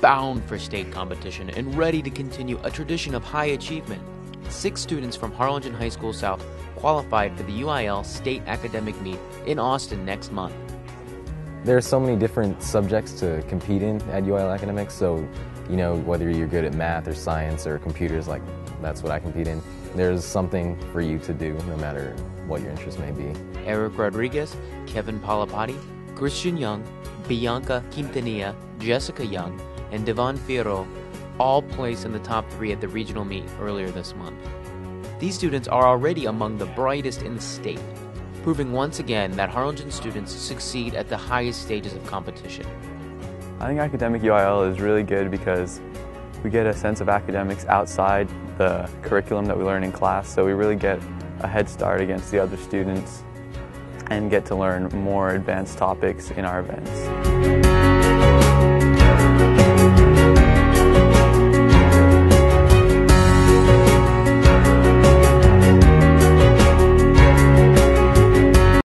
bound for state competition and ready to continue a tradition of high achievement. Six students from Harlingen High School South qualified for the UIL State Academic Meet in Austin next month. There are so many different subjects to compete in at UIL Academics, so you know, whether you're good at math or science or computers, like that's what I compete in, there's something for you to do no matter what your interest may be. Erik Rodriguez, Kevin Palapatti, Christian Young, Bianca Quintanilla, Jessica Young, and Devon Fierro all placed in the top three at the regional meet earlier this month. These students are already among the brightest in the state, proving once again that Harlingen students succeed at the highest stages of competition. I think academic UIL is really good because we get a sense of academics outside the curriculum that we learn in class, so we really get a head start against the other students and get to learn more advanced topics in our events.